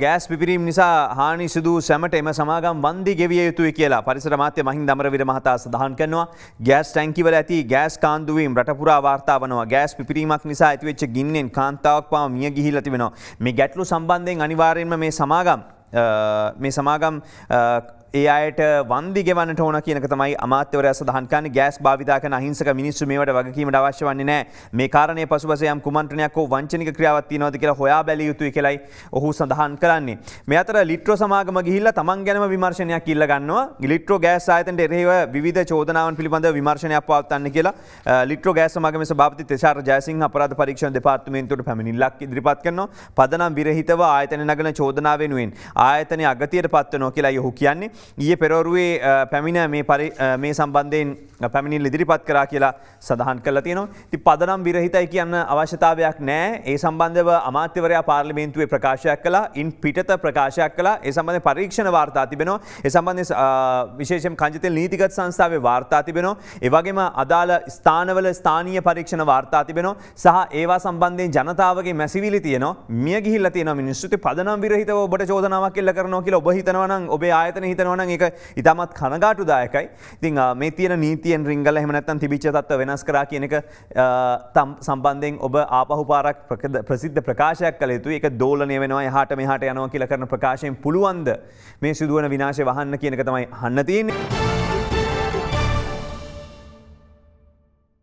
Gas පිපිරීම් නිසා හානි සිදු සැමට එම සමාගම් වන්දි ගෙවිය යුතුයි කියලා පරිසර මාත්‍ය මහින් දමරවිර මහතා සඳහන් කරනවා. ගෑස් ටැංකිවල ඇති ගෑස් කාන්දුවීම් රටපුරා වාර්තා වනවා. ගෑස් පිපිරීමක් නිසා ඇතිවෙච්ච ගින්නෙන් කාන්තාවක් පාම මිය ගිහිල්ලා තිබෙනවා. මේ ගැටලු සම්බන්ධයෙන් අනිවාර්යෙන්ම මේ සමාගම් මේ සමාගම් ඒ අයට වන්දි ගෙවන්නට ඕන කියනක තමයි අමාත්‍යවරය සඳහන් කරන්නේ ගෑස් භාවිතා කරන අහිංසක මිනිස්සු මේවට වගකීමට අවශ්‍ය වන්නේ නැහැ. මේ කාරණේ පසුබස යම් කුමන්ත්‍රණයක් හෝ වංචනික ක්‍රියාවක් තියෙනවද කියලා හොයා බැලිය යුතුයි කියලයි ඔහු සඳහන් කරන්නේ. මේ අතර ලිට්‍රෝ සමාගම ගිහිල්ලා තමන් ගැනම විමර්ශනයක් ඉල්ල ගන්නවා. ලිට්‍රෝ ගෑස් ආයතනයට එරෙහිව විවිධ චෝදනාවන් පිළිබඳව විමර්ශනයක් පවත්වන්න කියලා ලිට්‍රෝ ගෑස් සමාගමේ සභාපති තෙසාර ජයසිංහ අපරාධ පරීක්ෂණ දෙපාර්තමේන්තුවට පැමිණිල්ලක් ඉදිරිපත් කරනවා. පදනම් විරහිතව ආයතන නගන චෝදනාව වෙනුවෙන් ආයතනය අගතියට පත්වනවා කියලා ඔහු කියන්නේ. ඊයේ පෙරවරුවේ පැමිණ මේ සම්බන්ධයෙන් පැමිණිල් ඉදිරිපත් කරා කියලා සඳහන් කල තියනවා. ති පදනම් විරහිතයි කියන්න අවශ්‍යතාවයක් නෑ. ඒ සම්බන්ධව අමාත්‍යවරයා පාර්ලිමේන්තුවේ ප්‍රකාශයක් කලා ඉන් පිටත ප්‍රකාශයක් කලා ඒ සම්බඳධ පරීක්ෂණ වාර්තා තිබෙනවා. ඒ සම්බන්ධ විශේෂම කංජතෙල් නීතිගත් සංස්ථාවේ වාර්තා තිබෙනවා. ඒවගේම අදාළ ස්ථානවල ස්ථානීය පරීක්ෂණ වාර්තා තිබෙනවා. සහ ඒවා සම්බන්ධයෙන් ජනතාවගේ මැසිවිලි තියනවා. මිය ගිහිල්ල තියෙන මිනිස්සුති. පදනම් විරහිතව ඔබට චෝදනාවක් කෙල්ල කරනවා කියලා ඔබ හිතනවනම් ඔබේ ආයතන හිතනවන එක ඉතාමත් කනගාටු දායකයි ඉතින් මේ තියෙන නීතියෙන් රිංගල හෙමනත්තන් තිබිච්ච තත්ව වෙනස් කර කියන එක තම් සම්බන්ධයෙන් ඔබ ආපහු පාරක් ප්‍රසිද්ධ ප්‍රකාශයක් කළ යුතු එක දෝලනය වෙනවා හට මෙහට යනවා කියල කරන ප්‍රකාශයෙන් පුළුවන්ද මේ සිදුවන විනාශය වහන්න කියනක තමයි හන්න තියන්නේ.